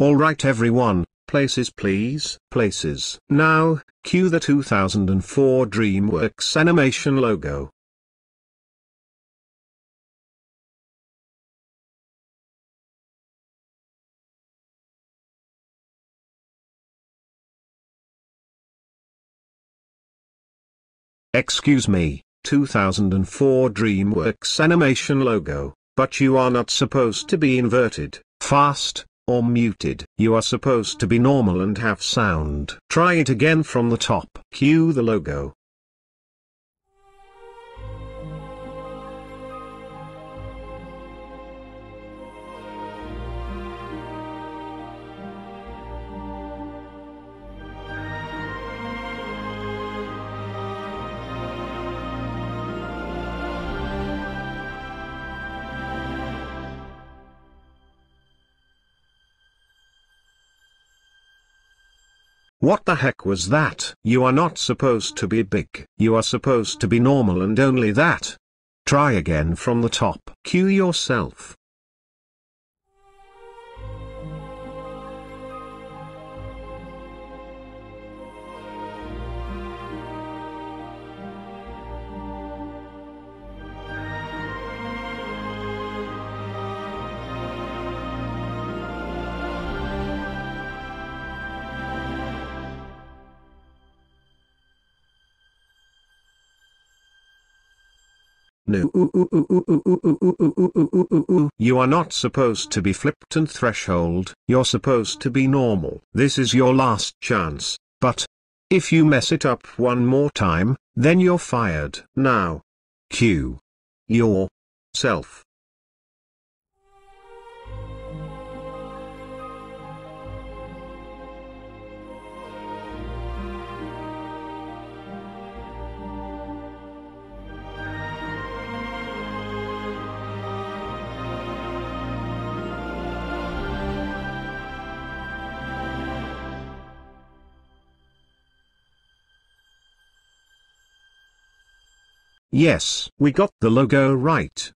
Alright everyone, places please. Places. Now, cue the 2004 DreamWorks animation logo. Excuse me, 2004 DreamWorks animation logo, but you are not supposed to be inverted, fast, or muted. You are supposed to be normal and have sound. Try it again from the top. Cue the logo. What the heck was that? You are not supposed to be big. You are supposed to be normal and only that. Try again from the top. Cue yourself. No. You are not supposed to be flipped and threshold, you're supposed to be normal. This is your last chance, but if you mess it up one more time, then you're fired. Now, cue yourself. Yes, we got the logo right.